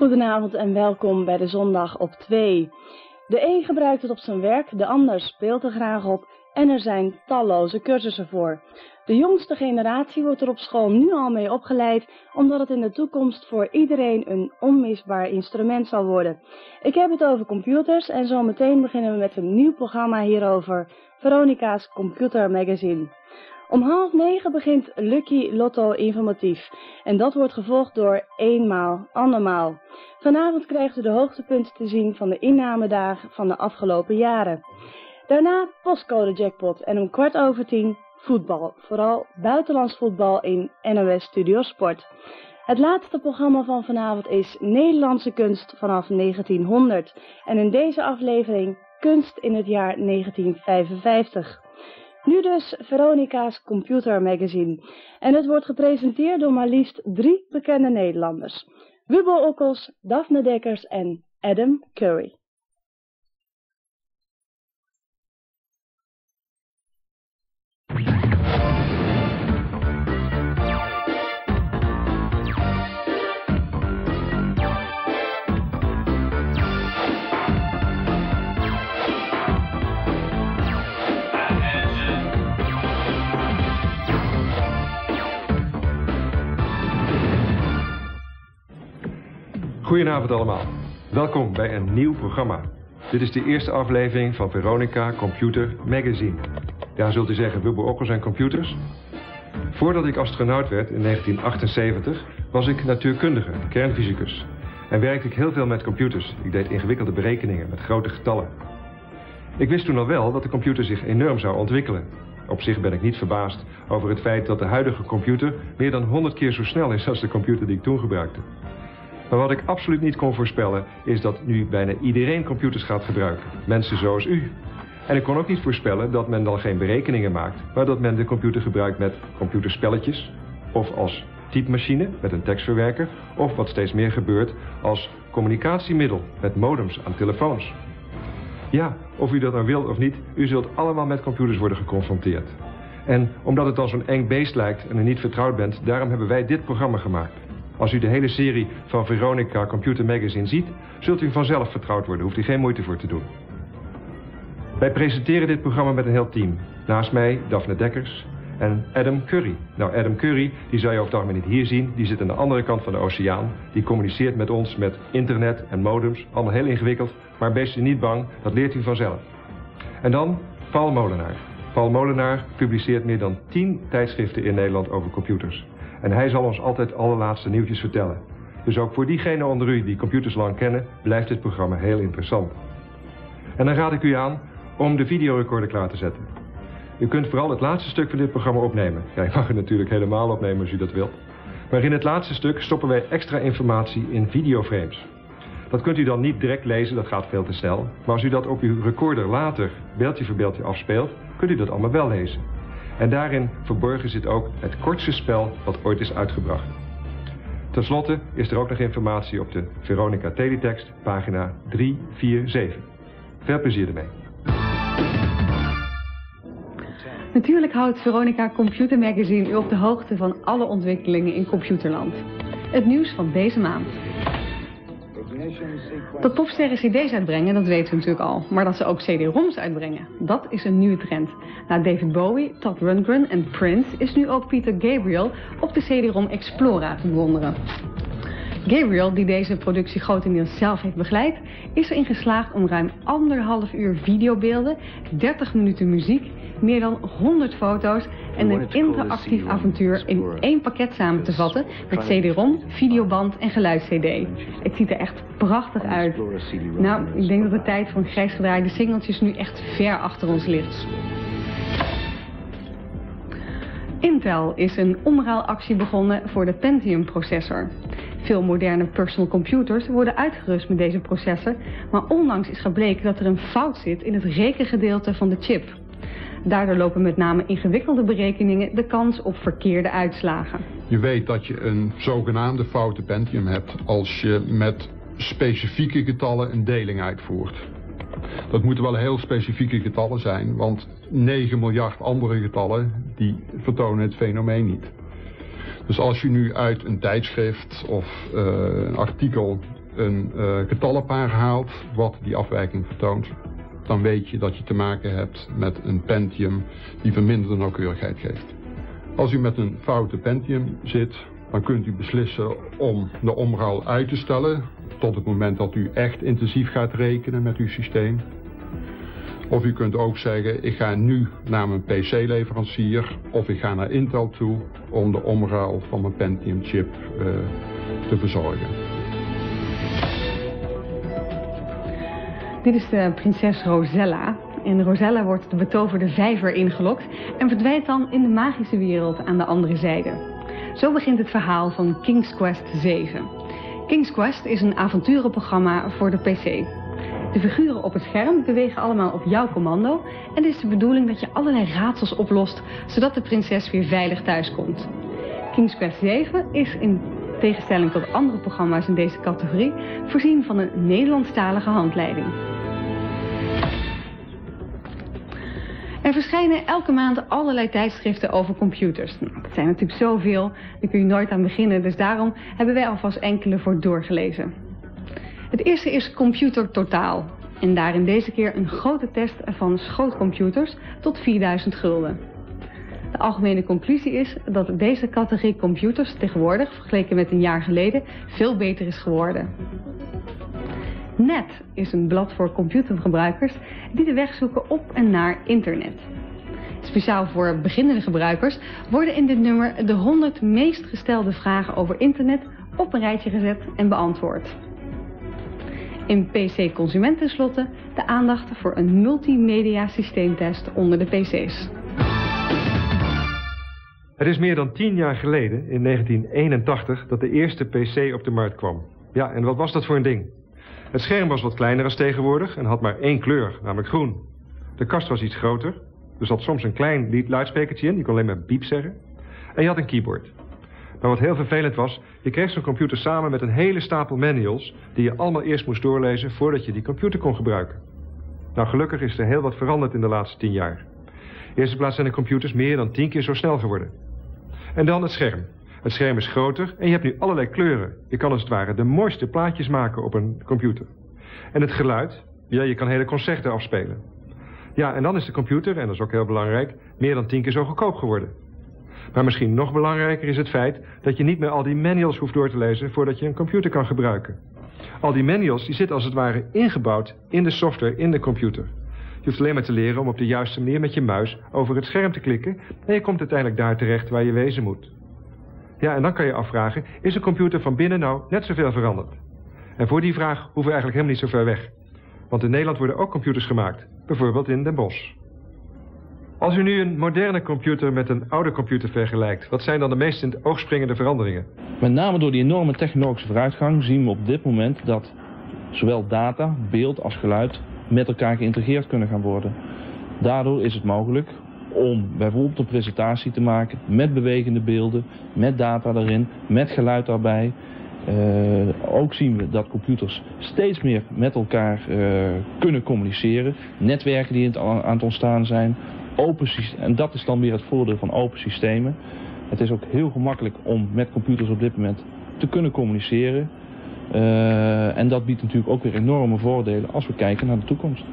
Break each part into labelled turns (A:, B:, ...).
A: Goedenavond en welkom bij de Zondag op 2. De een gebruikt het op zijn werk, de ander speelt er graag op en er zijn talloze cursussen voor. De jongste generatie wordt er op school nu al mee opgeleid, omdat het in de toekomst voor iedereen een onmisbaar instrument zal worden. Ik heb het over computers en zometeen beginnen we met een nieuw programma hierover, Veronica's Computer Magazine. Om half negen begint Lucky Lotto Informatief en dat wordt gevolgd door eenmaal, andermaal. Vanavond krijgt u de hoogtepunten te zien van de innamedagen van de afgelopen jaren. Daarna postcode jackpot en om kwart over tien voetbal, vooral buitenlands voetbal in NOS Studio Sport. Het laatste programma van vanavond is Nederlandse kunst vanaf 1900 en in deze aflevering kunst in het jaar 1955. Nu dus Veronica's Computer Magazine. En het wordt gepresenteerd door maar liefst drie bekende Nederlanders. Wubbo Okkels, Daphne Dekkers en Adam Curry.
B: Goedenavond allemaal. Welkom bij een nieuw programma. Dit is de eerste aflevering van Veronica Computer Magazine. Ja, zult u zeggen, Wubbo Okkels en computers? Voordat ik astronaut werd in 1978 was ik natuurkundige, kernfysicus. En werkte ik heel veel met computers. Ik deed ingewikkelde berekeningen met grote getallen. Ik wist toen al wel dat de computer zich enorm zou ontwikkelen. Op zich ben ik niet verbaasd over het feit dat de huidige computer meer dan 100 keer zo snel is als de computer die ik toen gebruikte. Maar wat ik absoluut niet kon voorspellen is dat nu bijna iedereen computers gaat gebruiken. Mensen zoals u. En ik kon ook niet voorspellen dat men dan geen berekeningen maakt, maar dat men de computer gebruikt met computerspelletjes of als typemachine met een tekstverwerker of wat steeds meer gebeurt als communicatiemiddel met modems aan telefoons. Ja, of u dat nou wilt of niet, u zult allemaal met computers worden geconfronteerd. En omdat het al zo'n eng beest lijkt en u niet vertrouwd bent, daarom hebben wij dit programma gemaakt. Als u de hele serie van Veronica Computer Magazine ziet, zult u vanzelf vertrouwd worden. Hoeft u geen moeite voor te doen. Wij presenteren dit programma met een heel team. Naast mij Daphne Dekkers en Adam Curry. Nou, Adam Curry, die zou je over het algemeen niet hier zien. Die zit aan de andere kant van de oceaan. Die communiceert met ons met internet en modems. Allemaal heel ingewikkeld. Maar u niet bang, dat leert u vanzelf. En dan Paul Molenaar. Paul Molenaar publiceert meer dan 10 tijdschriften in Nederland over computers. En hij zal ons altijd alle laatste nieuwtjes vertellen. Dus ook voor diegenen onder u die computers lang kennen, blijft dit programma heel interessant. En dan raad ik u aan om de videorecorder klaar te zetten. U kunt vooral het laatste stuk van dit programma opnemen. Ja, mag het natuurlijk helemaal opnemen als u dat wilt. Maar in het laatste stuk stoppen wij extra informatie in videoframes. Dat kunt u dan niet direct lezen, dat gaat veel te snel. Maar als u dat op uw recorder later beeldje voor beeldje afspeelt, kunt u dat allemaal wel lezen. En daarin verborgen zit ook het kortste spel wat ooit is uitgebracht. Ten slotte is er ook nog informatie op de Veronica Teletext, pagina 347. Veel plezier ermee.
C: Natuurlijk houdt Veronica Computer Magazine u op de hoogte van alle ontwikkelingen in computerland. Het nieuws van deze maand. Dat popsterren cd's uitbrengen, dat weten we natuurlijk al. Maar dat ze ook cd-roms uitbrengen, dat is een nieuwe trend. Na David Bowie, Todd Rundgren en Prince is nu ook Peter Gabriel op de cd-rom Explora te bewonderen. Gabriel, die deze productie grotendeels zelf heeft begeleid, is erin geslaagd om ruim anderhalf uur videobeelden, 30 minuten muziek, meer dan 100 foto's en een interactief avontuur in één pakket samen te vatten met CD-ROM, videoband en geluids-CD. Het ziet er echt prachtig uit. Nou, ik denk dat de tijd van grijs gedraaide singeltjes nu echt ver achter ons ligt. Intel is een omruilactie begonnen voor de Pentium-processor. Veel moderne personal computers worden uitgerust met deze processor, maar onlangs is gebleken dat er een fout zit in het rekengedeelte van de chip. Daardoor lopen met name ingewikkelde berekeningen de kans op verkeerde uitslagen.
D: Je weet dat je een zogenaamde foute Pentium hebt als je met specifieke getallen een deling uitvoert. Dat moeten wel heel specifieke getallen zijn, want 9 miljard andere getallen die vertonen het fenomeen niet. Dus als je nu uit een tijdschrift of een artikel een uh, getallenpaar haalt wat die afwijking vertoont, dan weet je dat je te maken hebt met een Pentium die verminderde nauwkeurigheid geeft. Als u met een foute Pentium zit, dan kunt u beslissen om de omruil uit te stellen tot het moment dat u echt intensief gaat rekenen met uw systeem. Of u kunt ook zeggen, ik ga nu naar mijn PC-leverancier of ik ga naar Intel toe om de omruil van mijn Pentium-chip uh, te verzorgen.
C: Dit is de prinses Rosella. In Rosella wordt de betoverde vijver ingelokt en verdwijnt dan in de magische wereld aan de andere zijde. Zo begint het verhaal van King's Quest 7. King's Quest is een avonturenprogramma voor de PC. De figuren op het scherm bewegen allemaal op jouw commando en het is de bedoeling dat je allerlei raadsels oplost zodat de prinses weer veilig thuis komt. King's Quest 7 is in tegenstelling tot andere programma's in deze categorie voorzien van een Nederlandstalige handleiding. Er verschijnen elke maand allerlei tijdschriften over computers. Nou, dat zijn natuurlijk zoveel, daar kun je nooit aan beginnen, dus daarom hebben wij alvast enkele voor doorgelezen. Het eerste is Computer Totaal. En daarin deze keer een grote test van schootcomputers tot 4000 gulden. De algemene conclusie is dat deze categorie computers tegenwoordig, vergeleken met een jaar geleden, veel beter is geworden. Net is een blad voor computergebruikers die de weg zoeken op en naar internet. Speciaal voor beginnende gebruikers worden in dit nummer de 100 meest gestelde vragen over internet op een rijtje gezet en beantwoord. In PC Consument tenslotte de aandacht voor een multimedia systeemtest onder de PC's.
B: Het is meer dan tien jaar geleden, in 1981, dat de eerste PC op de markt kwam. Ja, en wat was dat voor een ding? Het scherm was wat kleiner als tegenwoordig en had maar één kleur, namelijk groen. De kast was iets groter, er zat soms een klein luidsprekertje in, die kon alleen maar piep zeggen. En je had een keyboard. Maar wat heel vervelend was, je kreeg zo'n computer samen met een hele stapel manuals... die je allemaal eerst moest doorlezen voordat je die computer kon gebruiken. Nou, gelukkig is er heel wat veranderd in de laatste tien jaar. In eerste plaats zijn de computers meer dan tien keer zo snel geworden. En dan het scherm. Het scherm is groter en je hebt nu allerlei kleuren. Je kan als het ware de mooiste plaatjes maken op een computer. En het geluid, ja, je kan hele concerten afspelen. Ja, en dan is de computer, en dat is ook heel belangrijk, meer dan tien keer zo goedkoop geworden. Maar misschien nog belangrijker is het feit dat je niet meer al die manuals hoeft door te lezen voordat je een computer kan gebruiken. Al die manuals die zitten als het ware ingebouwd in de software in de computer. Je hoeft alleen maar te leren om op de juiste manier met je muis over het scherm te klikken en je komt uiteindelijk daar terecht waar je wezen moet. Ja, en dan kan je afvragen, is een computer van binnen nou net zoveel veranderd? En voor die vraag hoeven we eigenlijk helemaal niet zo ver weg. Want in Nederland worden ook computers gemaakt, bijvoorbeeld in Den Bosch. Als u nu een moderne computer met een oude computer vergelijkt, wat zijn dan de meest in het oog springende veranderingen?
E: Met name door die enorme technologische vooruitgang zien we op dit moment dat zowel data, beeld als geluid met elkaar geïntegreerd kunnen gaan worden. Daardoor is het mogelijk om bijvoorbeeld een presentatie te maken met bewegende beelden, met data erin, met geluid daarbij. Uh, ook zien we dat computers steeds meer met elkaar uh, kunnen communiceren. Netwerken die aan het ontstaan zijn. Open en dat is dan weer het voordeel van open systemen. Het is ook heel gemakkelijk om met computers op dit moment te kunnen communiceren. Uh, en dat biedt natuurlijk ook weer enorme voordelen als we kijken naar de toekomst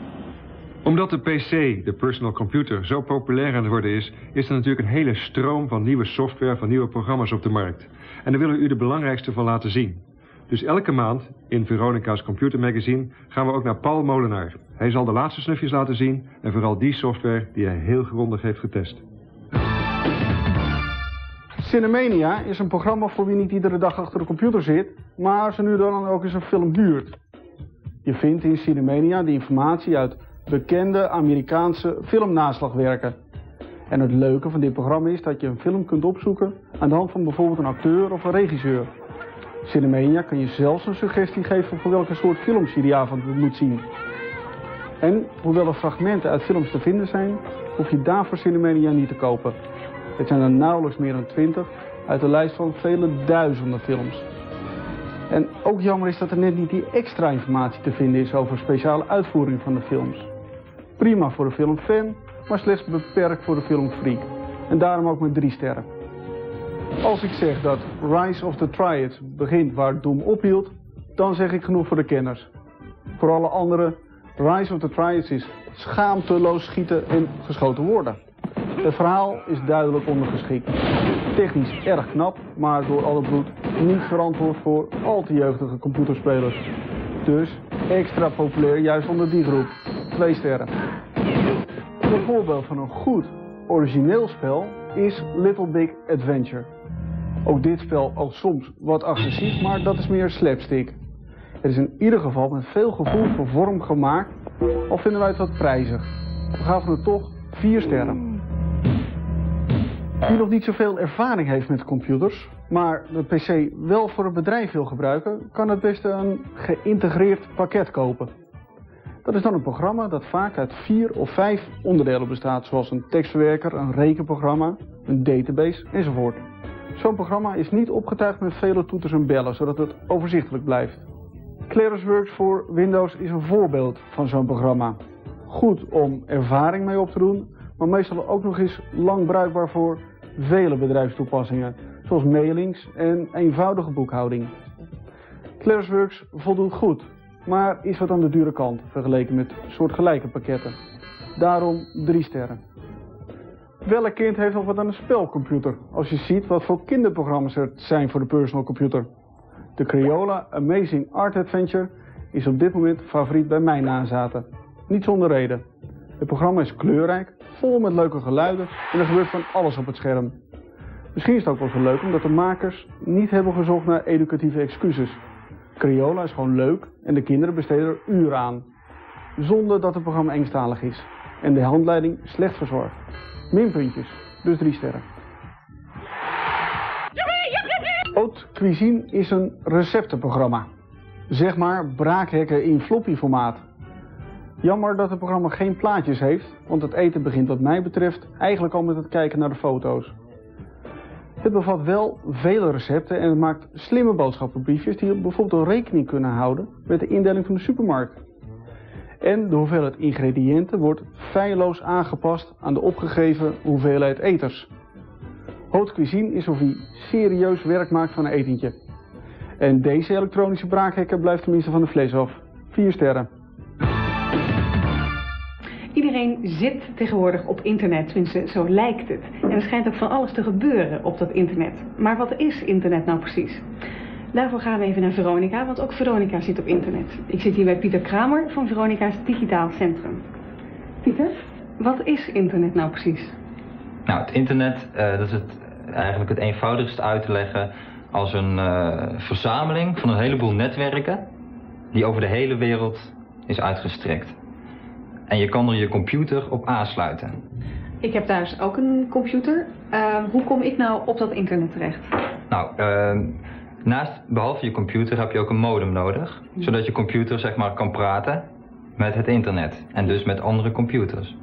B: omdat de PC, de personal computer, zo populair aan het worden is... is er natuurlijk een hele stroom van nieuwe software, van nieuwe programma's op de markt. En daar willen we u de belangrijkste van laten zien. Dus elke maand in Veronica's Computer Magazine gaan we ook naar Paul Molenaar. Hij zal de laatste snufjes laten zien en vooral die software die hij heel grondig heeft getest.
F: Cinemania is een programma voor wie niet iedere dag achter de computer zit, maar ze nu dan ook eens een film huurt. Je vindt in Cinemania de informatie uit bekende Amerikaanse filmnaslagwerken. En het leuke van dit programma is dat je een film kunt opzoeken aan de hand van bijvoorbeeld een acteur of een regisseur. Cinemania kan je zelfs een suggestie geven voor welke soort films je die avond moet zien. En hoewel er fragmenten uit films te vinden zijn, hoef je daarvoor Cinemania niet te kopen. Het zijn er nauwelijks meer dan 20 uit de lijst van vele duizenden films. En ook jammer is dat er net niet die extra informatie te vinden is over speciale uitvoering van de films. Prima voor de filmfan, maar slechts beperkt voor de filmfreak. En daarom ook met drie sterren. Als ik zeg dat Rise of the Triads begint waar Doom ophield, dan zeg ik genoeg voor de kenners. Voor alle anderen, Rise of the Triads is schaamteloos schieten en geschoten worden. Het verhaal is duidelijk ondergeschikt. Technisch erg knap, maar door alle bloed niet verantwoord voor al te jeugdige computerspelers. Dus extra populair juist onder die groep. Twee sterren. Een voorbeeld van een goed origineel spel is Little Big Adventure. Ook dit spel ook soms wat agressief, maar dat is meer slapstick. Het is in ieder geval met veel gevoel voor vorm gemaakt, al vinden wij het wat prijzig. We gaven het toch vier sterren. Wie nog niet zoveel ervaring heeft met computers, maar de PC wel voor het bedrijf wil gebruiken, kan het beste een geïntegreerd pakket kopen. Dat is dan een programma dat vaak uit vier of vijf onderdelen bestaat, zoals een tekstverwerker, een rekenprogramma, een database enzovoort. Zo'n programma is niet opgetuigd met vele toeters en bellen, zodat het overzichtelijk blijft. ClarusWorks voor Windows is een voorbeeld van zo'n programma. Goed om ervaring mee op te doen, maar meestal ook nog eens lang bruikbaar voor vele bedrijfstoepassingen, zoals mailings en eenvoudige boekhouding. ClarusWorks voldoet goed, maar is wat aan de dure kant vergeleken met soortgelijke pakketten. Daarom drie sterren. Welk kind heeft nog wat aan een spelcomputer, als je ziet wat voor kinderprogramma's er zijn voor de personal computer. De Crayola Amazing Art Adventure is op dit moment favoriet bij mijn nazaten. Niet zonder reden. Het programma is kleurrijk, vol met leuke geluiden en er gebeurt van alles op het scherm. Misschien is het ook wel zo leuk omdat de makers niet hebben gezocht naar educatieve excuses. Crayola is gewoon leuk en de kinderen besteden er uren aan. Zonder dat het programma engstalig is en de handleiding slecht verzorgd. Minpuntjes, dus drie sterren. Haute Cuisine is een receptenprogramma. Zeg maar braakhekken in floppy formaat. Jammer dat het programma geen plaatjes heeft, want het eten begint wat mij betreft eigenlijk al met het kijken naar de foto's. Het bevat wel vele recepten en het maakt slimme boodschappenbriefjes die bijvoorbeeld rekening kunnen houden met de indeling van de supermarkt. En de hoeveelheid ingrediënten wordt feilloos aangepast aan de opgegeven hoeveelheid eters. Haute cuisine is of hij serieus werk maakt van een etentje. En deze elektronische braakhekker blijft tenminste van de vlees af. Vier sterren.
C: Iedereen zit tegenwoordig op internet, tenminste zo lijkt het. En er schijnt ook van alles te gebeuren op dat internet. Maar wat is internet nou precies? Daarvoor gaan we even naar Veronica, want ook Veronica zit op internet. Ik zit hier bij Pieter Kramer van Veronica's Digitaal Centrum. Pieter, wat is internet nou precies?
G: Nou, het internet, uh, dat is het, eigenlijk het eenvoudigst uit te leggen als een uh, verzameling van een heleboel netwerken die over de hele wereld is uitgestrekt. En je kan er je computer op aansluiten.
C: Ik heb thuis ook een computer. Uh, hoe kom ik nou op dat internet terecht?
G: Nou, naast, behalve je computer heb je ook een modem nodig. Zodat je computer zeg maar kan praten met het internet. En dus met andere computers.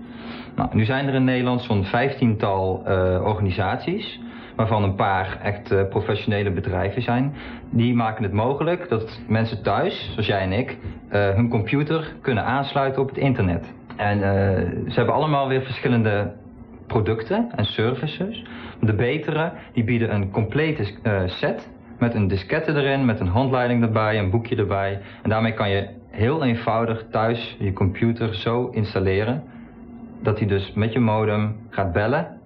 G: Nou, nu zijn er in Nederland zo'n vijftiental uh, organisaties, waarvan een paar echt uh, professionele bedrijven zijn. Die maken het mogelijk dat mensen thuis, zoals jij en ik, uh, hun computer kunnen aansluiten op het internet. En ze hebben allemaal weer verschillende producten en services. De betere, die bieden een complete set met een diskette erin, met een handleiding erbij, een boekje erbij. En daarmee kan je heel eenvoudig thuis je computer zo installeren dat hij dus met je modem gaat bellen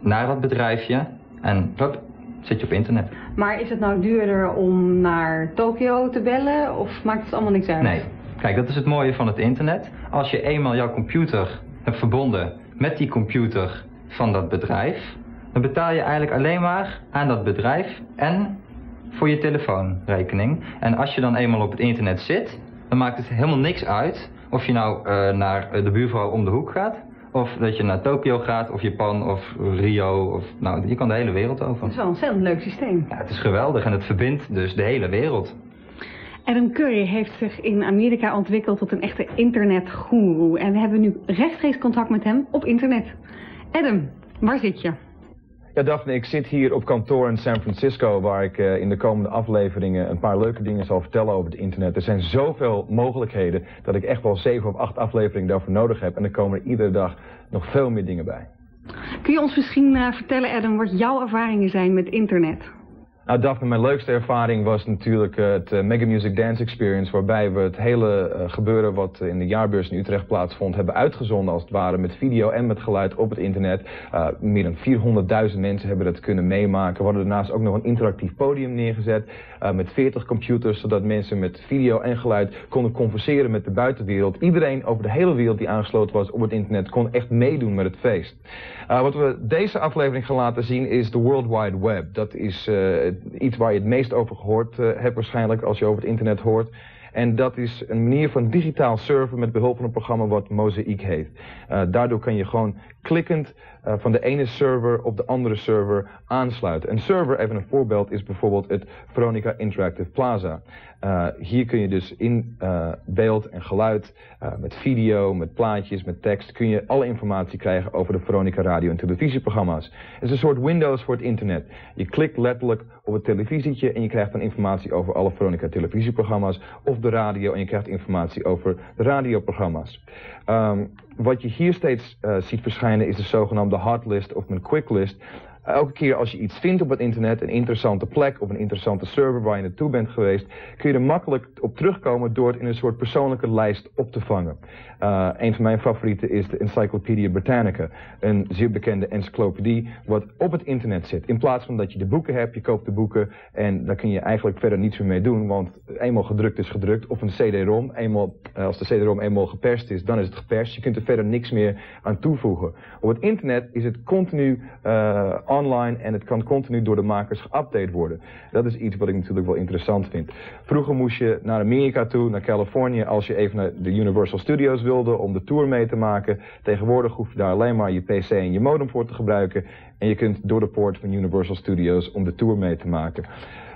G: naar dat bedrijfje en hup, zit je op internet.
C: Maar is het nou duurder om naar Tokio te bellen of maakt het allemaal niks uit?
G: Nee. Kijk, dat is het mooie van het internet. Als je eenmaal jouw computer hebt verbonden met die computer van dat bedrijf, dan betaal je eigenlijk alleen maar aan dat bedrijf en voor je telefoonrekening. En als je dan eenmaal op het internet zit, dan maakt het helemaal niks uit of je nou uh, naar de buurvrouw om de hoek gaat, of dat je naar Tokio gaat, of Japan, of Rio, of nou, je kan de hele wereld over.
C: Het is wel een ontzettend leuk systeem.
G: Ja, het is geweldig en het verbindt dus de hele wereld.
C: Adam Curry heeft zich in Amerika ontwikkeld tot een echte internetgoeroe. En we hebben nu rechtstreeks contact met hem op internet. Adam, waar zit je?
H: Ja, Daphne, ik zit hier op kantoor in San Francisco... waar ik uh, in de komende afleveringen een paar leuke dingen zal vertellen over het internet. Er zijn zoveel mogelijkheden dat ik echt wel zeven of acht afleveringen daarvoor nodig heb. En er komen er iedere dag nog veel meer dingen bij.
C: Kun je ons misschien uh, vertellen, Adam, wat jouw ervaringen zijn met internet?
H: Nou, Daphne, mijn leukste ervaring was natuurlijk het uh, Mega Music Dance Experience, waarbij we het hele uh, gebeuren wat in de jaarbeurs in Utrecht plaatsvond, hebben uitgezonden als het ware met video en met geluid op het internet. meer dan 400.000 mensen hebben dat kunnen meemaken. We hadden daarnaast ook nog een interactief podium neergezet met 40 computers, zodat mensen met video en geluid konden converseren met de buitenwereld. Iedereen over de hele wereld die aangesloten was op het internet kon echt meedoen met het feest. wat we deze aflevering gaan laten zien is de World Wide Web. Dat is iets waar je het meest over gehoord uh, hebt waarschijnlijk als je over het internet hoort. En dat is een manier van digitaal surfen met behulp van een programma wat Mosaic heet. Uh, daardoor kan je gewoon klikkend uh, van de ene server op de andere server aansluiten. Een server, even een voorbeeld, is bijvoorbeeld het Veronica Interactive Plaza. Uh, hier kun je dus in uh, beeld en geluid, met video, met plaatjes, met tekst, kun je alle informatie krijgen over de Veronica radio- en televisieprogramma's. Het is een soort Windows voor het internet. Je klikt letterlijk op het televisietje en je krijgt dan informatie over alle Veronica televisieprogramma's, of de radio en je krijgt informatie over de radioprogramma's. Um, wat je hier steeds ziet verschijnen is de zogenaamde hotlist of mijn quicklist. Elke keer als je iets vindt op het internet, een interessante plek of een interessante server waar je naartoe bent geweest, kun je er makkelijk op terugkomen door het in een soort persoonlijke lijst op te vangen. Uh, een van mijn favorieten is de Encyclopedia Britannica, een zeer bekende encyclopedie wat op het internet zit. In plaats van dat je de boeken hebt, je koopt de boeken en daar kun je eigenlijk verder niets meer mee doen, want eenmaal gedrukt is gedrukt of een CD-ROM, eenmaal, uh, als de CD-ROM eenmaal geperst is, dan is het geperst. Je kunt er verder niks meer aan toevoegen. Op het internet is het continu uh, online en het kan continu door de makers geüpdate worden. Dat is iets wat ik natuurlijk wel interessant vind. Vroeger moest je naar Amerika toe, naar Californië, als je even naar de Universal Studios wilde om de tour mee te maken. Tegenwoordig hoef je daar alleen maar je PC en je modem voor te gebruiken. En je kunt door de poort van Universal Studios om de tour mee te maken.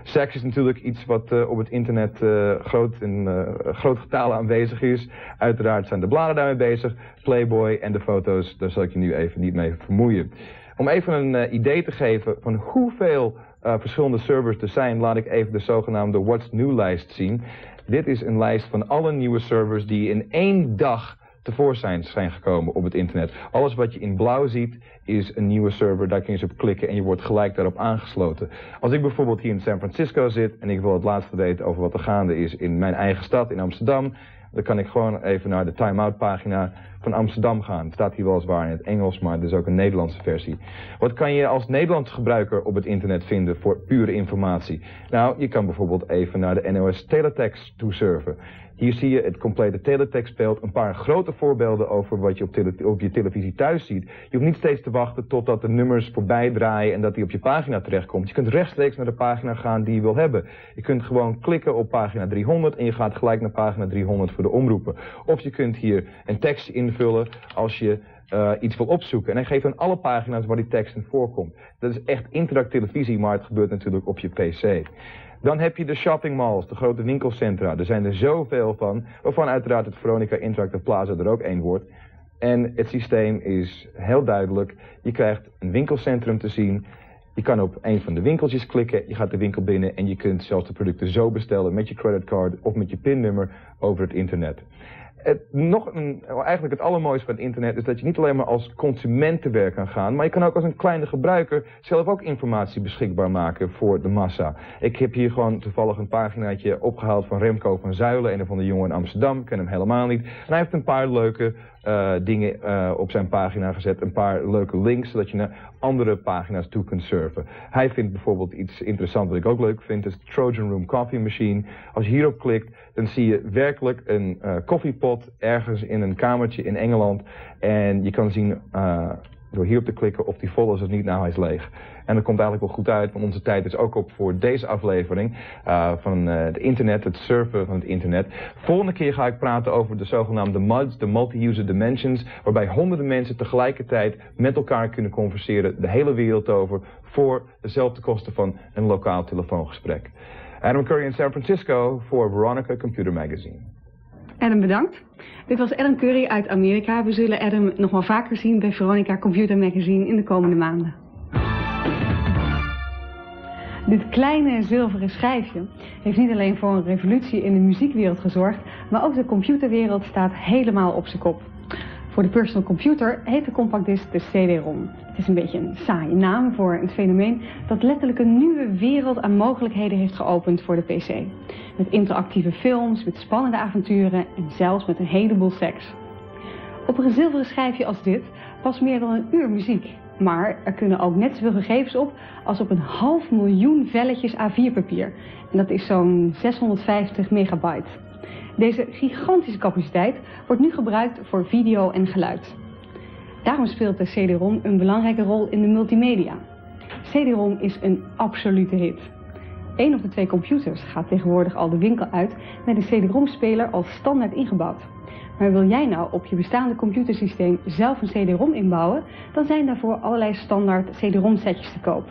H: Seks is natuurlijk iets wat uh, op het internet uh, groot in uh, groot getalen aanwezig is. Uiteraard zijn de bladen daarmee bezig. Playboy en de foto's, daar zal ik je nu even niet mee vermoeien. Om even een idee te geven van hoeveel verschillende servers er zijn, laat ik even de zogenaamde What's New lijst zien. Dit is een lijst van alle nieuwe servers die in één dag tevoorschijn zijn gekomen op het internet. Alles wat je in blauw ziet is een nieuwe server, daar kun je eens op klikken en je wordt gelijk daarop aangesloten. Als ik bijvoorbeeld hier in San Francisco zit en ik wil het laatste weten over wat er gaande is in mijn eigen stad, in Amsterdam, dan kan ik gewoon even naar de timeout pagina van Amsterdam gaan. Het staat hier weliswaar in het Engels, maar er is ook een Nederlandse versie. Wat kan je als Nederlandse gebruiker op het internet vinden voor pure informatie? Nou, je kan bijvoorbeeld even naar de NOS Teletext toesurfen. Hier zie je het complete teletextbeeld, een paar grote voorbeelden over wat je op, je televisie thuis ziet. Je hoeft niet steeds te wachten totdat de nummers voorbij draaien en dat die op je pagina terechtkomt. Je kunt rechtstreeks naar de pagina gaan die je wil hebben. Je kunt gewoon klikken op pagina 300 en je gaat gelijk naar pagina 300 voor de omroepen. Of je kunt hier een tekst invullen als je uh, iets wil opzoeken. En hij geeft aan alle pagina's waar die tekst in voorkomt. Dat is echt interactieve televisie, maar het gebeurt natuurlijk op je pc. Dan heb je de shoppingmalls, de grote winkelcentra. Er zijn er zoveel van, waarvan uiteraard het Veronica Interactive Plaza er ook één wordt. En het systeem is heel duidelijk. Je krijgt een winkelcentrum te zien. Je kan op een van de winkeltjes klikken, je gaat de winkel binnen en je kunt zelfs de producten zo bestellen met je creditcard of met je pinnummer over het internet. Het, nog eigenlijk het allermooiste van het internet is dat je niet alleen maar als consument te werk kan gaan, maar je kan ook als een kleine gebruiker zelf ook informatie beschikbaar maken voor de massa. Ik heb hier gewoon toevallig een paginaatje opgehaald van Remco van Zuilen, een van de jongen in Amsterdam, ik ken hem helemaal niet. En hij heeft een paar leuke uh, dingen uh, op zijn pagina gezet. Een paar leuke links, zodat je naar andere pagina's toe kunt surfen. Hij vindt bijvoorbeeld iets interessants wat ik ook leuk vind, is de Trojan Room Coffee Machine. Als je hierop klikt, dan zie je werkelijk een uh, koffiepot ergens in een kamertje in Engeland. En je kan zien door hierop te klikken of die vol is of niet. Nou, hij is leeg. En dat komt eigenlijk wel goed uit, want onze tijd is ook op voor deze aflevering uh, van uh, het internet, het surfen van het internet. Volgende keer ga ik praten over de zogenaamde MUDs, de Multi-User Dimensions, waarbij honderden mensen tegelijkertijd met elkaar kunnen converseren, de hele wereld over, voor dezelfde kosten van een lokaal telefoongesprek. Adam Curry in San Francisco voor Veronica Computer Magazine.
C: Adam, bedankt. Dit was Adam Curry uit Amerika. We zullen Adam nog wel vaker zien bij Veronica Computer Magazine in de komende maanden. Dit kleine zilveren schijfje heeft niet alleen voor een revolutie in de muziekwereld gezorgd, maar ook de computerwereld staat helemaal op zijn kop. Voor de personal computer heet de compact disc de CD-ROM. Het is een beetje een saaie naam voor een fenomeen dat letterlijk een nieuwe wereld aan mogelijkheden heeft geopend voor de PC. Met interactieve films, met spannende avonturen en zelfs met een heleboel seks. Op een zilveren schijfje als dit past meer dan een uur muziek. Maar er kunnen ook net zoveel gegevens op als op een half miljoen velletjes A4-papier. En dat is zo'n 650 megabyte. Deze gigantische capaciteit wordt nu gebruikt voor video en geluid. Daarom speelt de CD-ROM een belangrijke rol in de multimedia. CD-ROM is een absolute hit. Eén of de twee computers gaat tegenwoordig al de winkel uit met een CD-ROM-speler als standaard ingebouwd. Maar wil jij nou op je bestaande computersysteem zelf een CD-ROM inbouwen, dan zijn daarvoor allerlei standaard CD-ROM setjes te koop.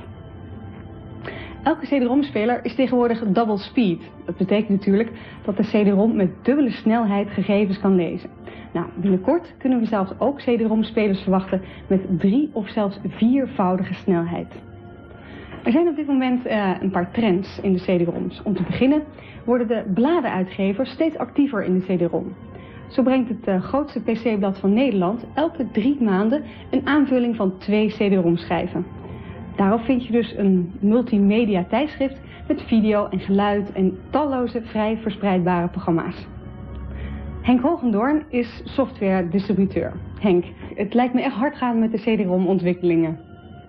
C: Elke CD-ROM-speler is tegenwoordig double speed. Dat betekent natuurlijk dat de CD-ROM met dubbele snelheid gegevens kan lezen. Nou, binnenkort kunnen we zelfs ook CD-ROM-spelers verwachten met drie of zelfs viervoudige snelheid. Er zijn op dit moment uh, een paar trends in de CD-ROMs. Om te beginnen worden de bladenuitgevers steeds actiever in de CD-ROM. Zo brengt het uh, grootste PC-blad van Nederland elke drie maanden een aanvulling van twee CD-ROM-schijven. Daarop vind je dus een multimedia tijdschrift met video en geluid en talloze vrij verspreidbare programma's. Henk Hogendoorn is software-distributeur. Henk, het lijkt me echt hard gaan met de CD-ROM-ontwikkelingen.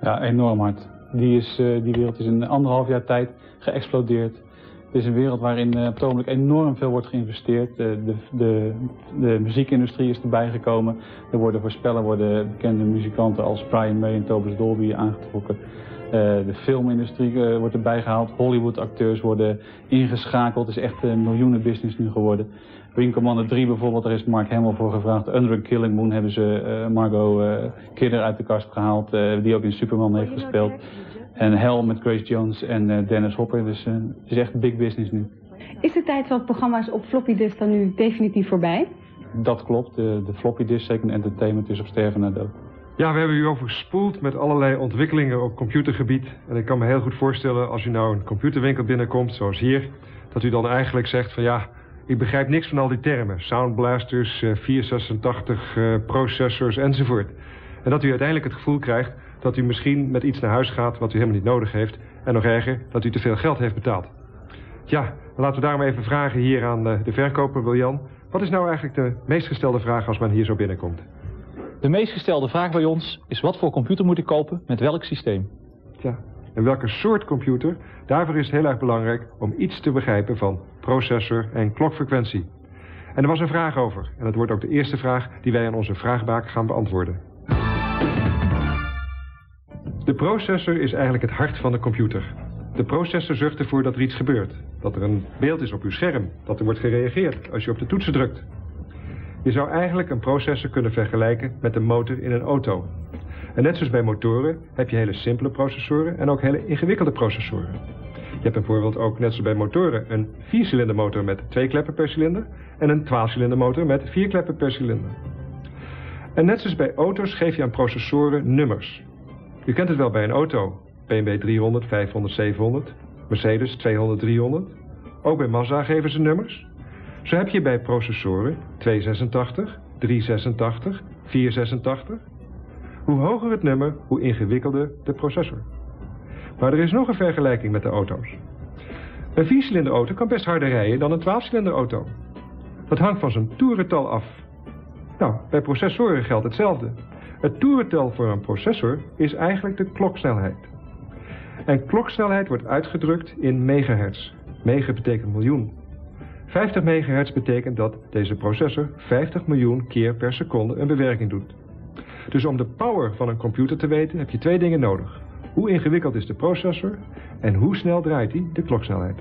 I: Ja, enorm hard. Die, is, uh, die wereld is in anderhalf jaar tijd geëxplodeerd. Het is een wereld waarin uh, op het ogenblik enorm veel wordt geïnvesteerd. De, de, de, de, muziekindustrie is erbij gekomen. Er worden voorspellen worden bekende muzikanten als Brian May en Tobias Dolby aangetrokken. Uh, de filmindustrie wordt erbij gehaald. Hollywood-acteurs worden ingeschakeld. Het is echt een miljoenenbusiness nu geworden. Wing Commander 3 bijvoorbeeld, daar is Mark Hamill voor gevraagd. Under a Killing Moon hebben ze Margot Kidder uit de kast gehaald, die ook in Superman heeft gespeeld. En Hell met Grace Jones en Dennis Hopper. Dus het is echt big business nu.
C: Is de tijd van programma's op floppy disk dan nu definitief voorbij?
I: Dat klopt. De, de floppy disk, zeker entertainment, is op sterven na dood.
B: Ja, we hebben u overspoeld met allerlei ontwikkelingen op computergebied. En ik kan me heel goed voorstellen als u nou een computerwinkel binnenkomt, zoals hier... dat u dan eigenlijk zegt van ja, ik begrijp niks van al die termen. Soundblasters, 486 uh, processors enzovoort. En dat u uiteindelijk het gevoel krijgt dat u misschien met iets naar huis gaat wat u helemaal niet nodig heeft. En nog erger, dat u te veel geld heeft betaald. Ja, laten we daarom even vragen hier aan de, de verkoper, Wiljan. Wat is nou eigenlijk de meest gestelde vraag als men hier zo binnenkomt?
J: De meest gestelde vraag bij ons is wat voor computer moet ik kopen met welk systeem?
B: Ja, en welke soort computer? Daarvoor is het heel erg belangrijk om iets te begrijpen van processor en klokfrequentie. En er was een vraag over. En dat wordt ook de eerste vraag die wij aan onze vraagbaak gaan beantwoorden. De processor is eigenlijk het hart van de computer. De processor zorgt ervoor dat er iets gebeurt. Dat er een beeld is op uw scherm. Dat er wordt gereageerd als je op de toetsen drukt. Je zou eigenlijk een processor kunnen vergelijken met de motor in een auto. En net zoals bij motoren heb je hele simpele processoren en ook hele ingewikkelde processoren. Je hebt bijvoorbeeld ook net zoals bij motoren een viercilindermotor met twee kleppen per cilinder en een twaalfcilindermotor met vier kleppen per cilinder. En net zoals bij auto's geef je aan processoren nummers. U kent het wel bij een auto. BMW 300, 500, 700, Mercedes 200, 300. Ook bij Mazda geven ze nummers. Zo heb je bij processoren 286, 386, 486. Hoe hoger het nummer, hoe ingewikkelder de processor. Maar er is nog een vergelijking met de auto's. Een viercilinder auto kan best harder rijden dan een twaalfcilinder auto. Dat hangt van zijn toerental af. Nou, bij processoren geldt hetzelfde. Het toerental voor een processor is eigenlijk de kloksnelheid. En kloksnelheid wordt uitgedrukt in megahertz. Mega betekent miljoen. 50 megahertz betekent dat deze processor 50 miljoen keer per seconde een bewerking doet. Dus om de power van een computer te weten heb je twee dingen nodig. Hoe ingewikkeld is de processor en hoe snel draait hij de kloksnelheid.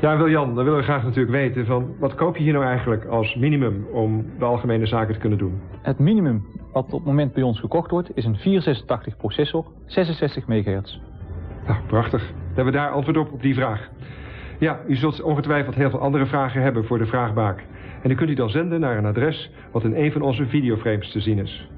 B: Ja, Wiljan, dan willen we graag natuurlijk weten van wat koop je hier nou eigenlijk als minimum om de algemene zaken te kunnen doen?
J: Het minimum wat op het moment bij ons gekocht wordt is een 486 processor, 66 megahertz.
B: Nou, prachtig. Dan hebben we daar antwoord op, op die vraag. Ja, u zult ongetwijfeld heel veel andere vragen hebben voor de vraagbaak. En die kunt u dan zenden naar een adres wat in een van onze videoframes te zien is.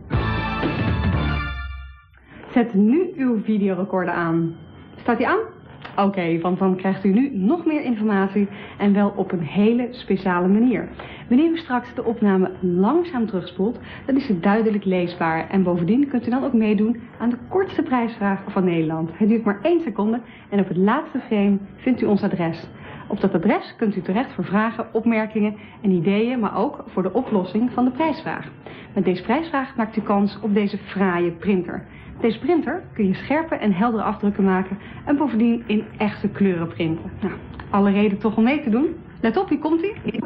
C: Zet nu uw videorecorder aan. Staat hij aan? Oké, want dan krijgt u nu nog meer informatie en wel op een hele speciale manier. Wanneer u straks de opname langzaam terugspoelt, dan is het duidelijk leesbaar. En bovendien kunt u dan ook meedoen aan de kortste prijsvraag van Nederland. Het duurt maar één seconde en op het laatste frame vindt u ons adres. Op dat adres kunt u terecht voor vragen, opmerkingen en ideeën, maar ook voor de oplossing van de prijsvraag. Met deze prijsvraag maakt u kans op deze fraaie printer. Deze printer kun je scherpe en heldere afdrukken maken en bovendien in echte kleuren printen. Nou, alle reden toch om mee te doen. Let op, hier komt hij.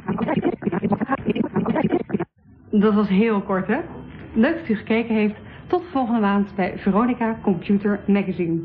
C: Dat was heel kort, hè? Leuk dat u gekeken heeft. Tot volgende maand bij Veronica Computer Magazine.